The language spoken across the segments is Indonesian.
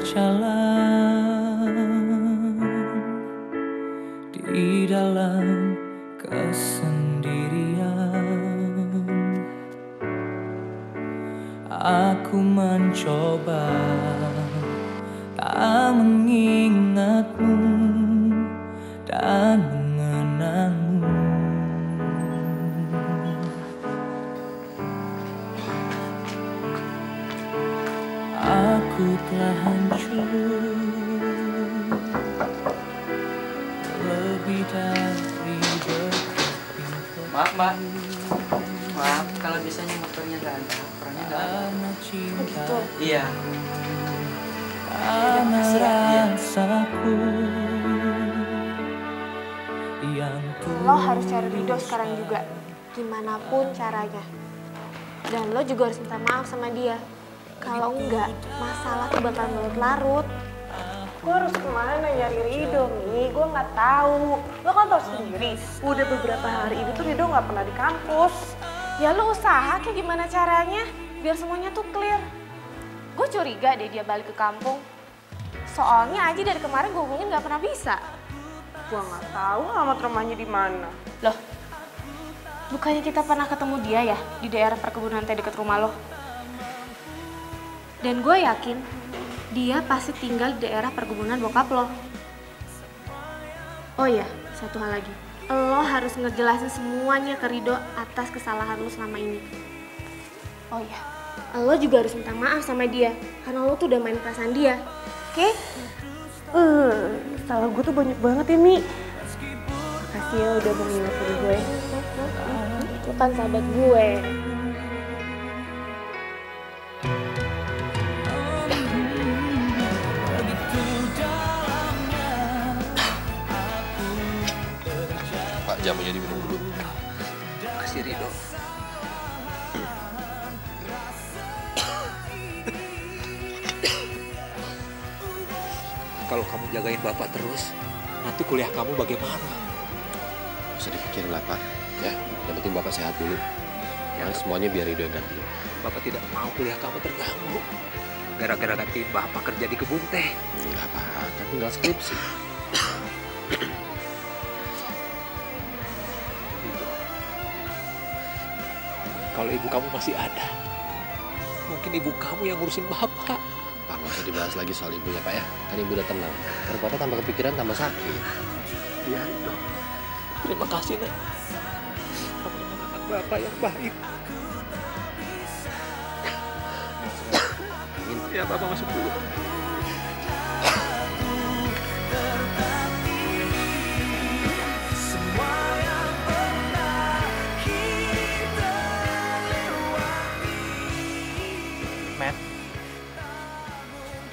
berjalan di dalam kesendirian. Aku mencoba tak mengingatmu dan mengenangmu. Aku telah Maaf, kalau misalnya motornya nggak ada, orangnya nggak ada. karena cinta Iya. karena Iya. rasaku yang Lo harus cari Rido sekarang juga. Gimana pun caranya. Dan lo juga harus minta maaf sama dia. Kalau enggak, masalah tuh bakal larut-larut. Gue harus ke mana nyari Rido, Mi? Gue nggak tahu. Lo kan tau sendiri, udah beberapa hari ini tuh Rido nggak pernah di kampus. Ya lo usaha kayak gimana caranya biar semuanya tuh clear. Gue curiga deh dia balik ke kampung. Soalnya aja dari kemarin gue hubungin gak pernah bisa. Gue nggak tahu alamat rumahnya di mana. Loh, bukannya kita pernah ketemu dia ya di daerah perkebunan teh dekat rumah lo? Dan gue yakin dia pasti tinggal di daerah perkebunan bokap lo. Oh iya, satu hal lagi. Lo harus ngejelasin semuanya ke Rido atas kesalahan lo selama ini. Oh iya, lo juga harus minta maaf sama dia karena lo tuh udah main perasaan dia. Oke? Eh, salah gue tuh banyak banget ya, Mi. Makasih ya udah mau ngingetin gue. Lo kan sahabat gue. Jamunya diminum dulu. Kasih Rido. Kalau kamu jagain bapak terus, nanti kuliah kamu bagaimana? Usah dipikirin lah Pak. Ya, yang penting Bapak sehat dulu. Ya, semuanya biar Rido yang ganti. Bapak tidak mau kuliah kamu terganggu. Gara-gara gantiin bapak kerja di kebun teh. Enggak apa, kan tinggal skripsi. Kalau ibu kamu masih ada, mungkin ibu kamu yang ngurusin bapak. Pak, nggak usah dibahas lagi soal ibu ya Pak ya. Kan ibu udah tenang. Ntar Bapak tambah kepikiran, tambah sakit. Iya, Rido. Terima kasih, Nak. Kamu anak bapak yang baik. Ya, Bapak masuk dulu.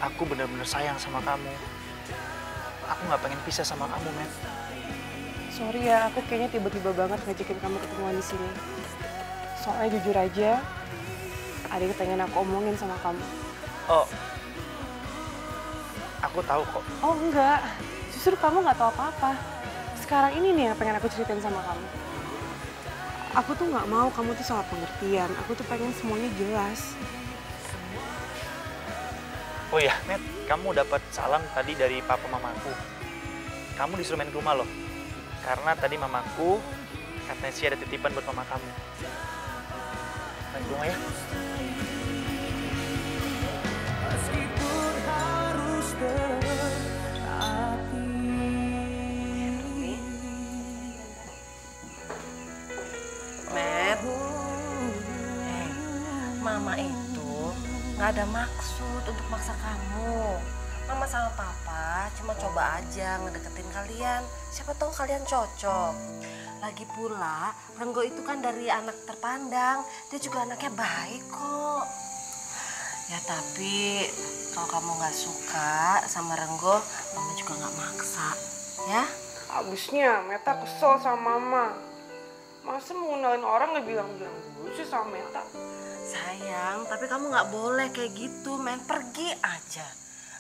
Aku benar-benar sayang sama kamu. Aku nggak pengen pisah sama kamu, Matt. Sorry ya, aku kayaknya tiba-tiba banget ngajakin kamu ketemuan di sini. Soalnya jujur aja, ada yang pengen aku omongin sama kamu. Oh, aku tahu kok. Oh enggak, justru kamu nggak tahu apa-apa. Sekarang ini nih yang pengen aku ceritain sama kamu. Aku tuh nggak mau kamu tuh salah pengertian. Aku tuh pengen semuanya jelas. Oh iya, Matt, kamu dapat salam tadi dari papa mamaku. Kamu disuruh main ke rumah loh. Karena tadi mamaku katanya sih ada titipan buat mama kamu. Main ke rumah ya. Matt, eh, Mama itu nggak ada maksud untuk maksa kamu. Mama sama Papa cuma coba aja ngedeketin kalian. Siapa tahu kalian cocok. Lagi pula, Renggo itu kan dari anak terpandang. Dia juga anaknya baik kok. Ya tapi kalau kamu nggak suka sama Renggo, Mama juga nggak maksa. Ya? Abisnya, Meta kesel sama Mama. Masa mau ngenalin orang nggak bilang-bilang dulu sih sama Meta? Sayang, tapi kamu nggak boleh kayak gitu, main pergi aja.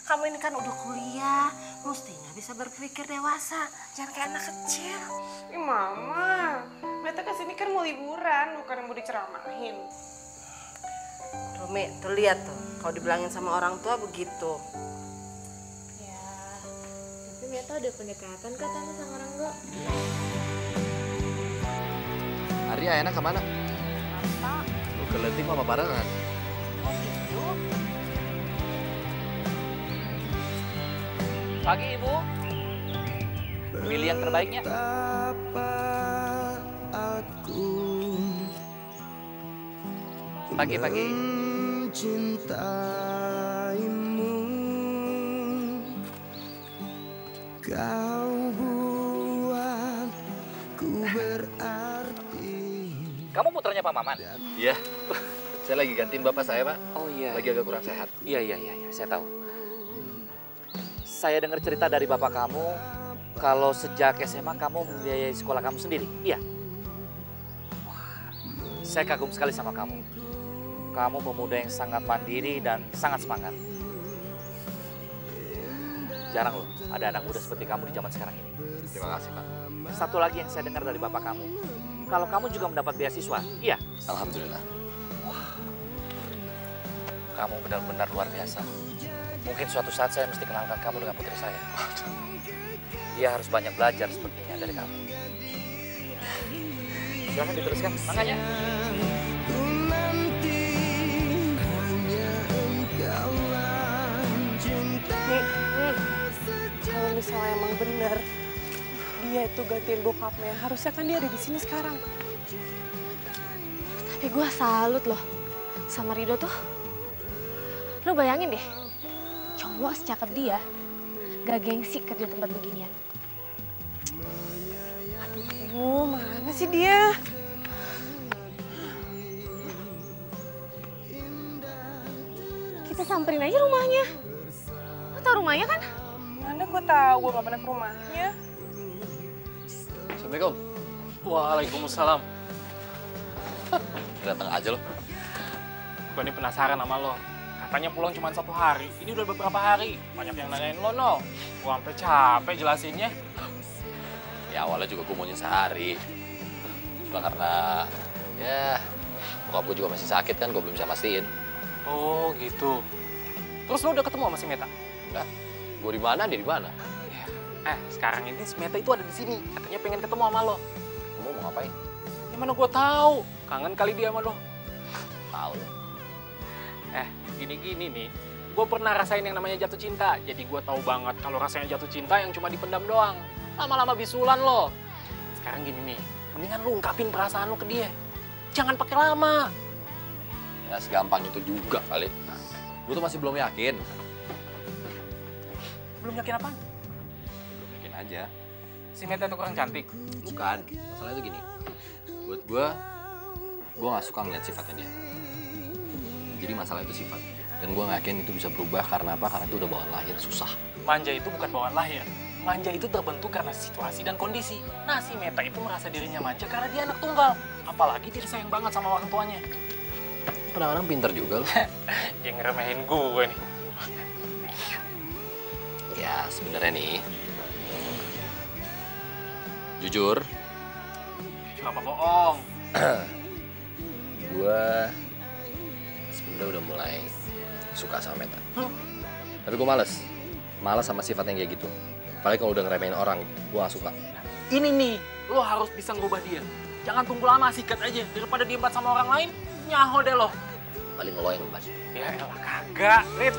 Kamu ini kan udah kuliah, mestinya bisa berpikir dewasa, jangan kayak anak kecil. Ih Mama, Meta ke sini kan mau liburan, bukan mau diceramahin. Rumi, tuh lihat tuh. Kalau dibilangin sama orang tua begitu. Ya, tapi Meta udah pendekatan tante sama Rangga. Arya enak ke mana? Lu ke Letim apa barengan? Pagi Ibu. Pilih yang terbaiknya. Pagi pagi. Mencintaimu Kau Kamu putranya Pak Maman? Iya. Saya lagi gantiin bapak saya, Pak. Oh iya. Lagi agak kurang sehat. Iya iya iya, iya, saya tahu. Saya dengar cerita dari bapak kamu kalau sejak SMA kamu membiayai sekolah kamu sendiri. Iya. Wah, saya kagum sekali sama kamu. Kamu pemuda yang sangat mandiri dan sangat semangat. Jarang loh ada anak muda seperti kamu di zaman sekarang ini. Terima kasih, Pak. Satu lagi yang saya dengar dari bapak kamu, kalau kamu juga mendapat beasiswa. Iya. Alhamdulillah. Kamu benar-benar luar biasa. Mungkin suatu saat saya mesti kenalkan kamu dengan putri saya. Dia harus banyak belajar sepertinya dari kamu. Silahkan diteruskan. Makanya. Itu gantiin bokapnya, harusnya kan dia ada di sini sekarang. Tapi gue salut loh sama Rido tuh. Lu bayangin deh, cowok secakep dia gak gengsi kerja tempat beginian. Aduh, mana sih dia? Kita samperin aja rumahnya. Lo tau rumahnya kan? Mana gue tahu, gue gak pernah ke rumahnya. Assalamualaikum. Waalaikumsalam. Datang aja lo. Gue ini penasaran sama lo. Katanya pulang cuma satu hari. Ini udah beberapa hari. Banyak yang nanyain lo, no. Gue sampai capek jelasinnya. Ya awalnya juga gue maunya sehari. Cuma karena ya bokap gue juga masih sakit kan, gue belum bisa mastiin. Oh, gitu. Terus lo udah ketemu sama si Meta? Enggak. Gue di mana, dia di mana? Eh, sekarang ini si Meta itu ada di sini. Katanya pengen ketemu sama lo. Kamu mau ngapain? Gimana gue tahu? Kangen kali dia sama lo. Tahu. Eh, gini-gini nih. Gue pernah rasain yang namanya jatuh cinta. Jadi gue tahu banget kalau rasanya jatuh cinta yang cuma dipendam doang. Lama-lama bisulan lo. Sekarang gini nih, mendingan lu ungkapin perasaan lo ke dia. Jangan pakai lama. Ya segampang itu juga kali. Gue tuh masih belum yakin. Belum yakin apa? Aja. Si Meta itu kurang cantik. Bukan. Masalahnya tuh gini. Buat gue, gue gak suka ngeliat sifatnya dia. Jadi masalah itu sifat. Dan gue gak yakin itu bisa berubah karena apa? Karena itu udah bawaan lahir, susah. Manja itu bukan bawaan lahir. Manja itu terbentuk karena situasi dan kondisi. Nah, si Meta itu merasa dirinya manja karena dia anak tunggal. Apalagi dia sayang banget sama orang tuanya. Kadang-kadang pinter juga loh. Dia ngeremehin gue nih. ya sebenarnya nih. Jujur, Kenapa bohong? gue sebenarnya udah mulai suka sama Meta. Tapi gue males. Males sama sifatnya kayak gitu. Apalagi kalau udah ngeremehin orang, gue gak suka. Ini nih, lo harus bisa ngubah dia. Jangan tunggu lama, sikat aja. Daripada diembat sama orang lain, nyaho deh lo. Paling lo yang ngebahas. Ya elah kagak, Rit.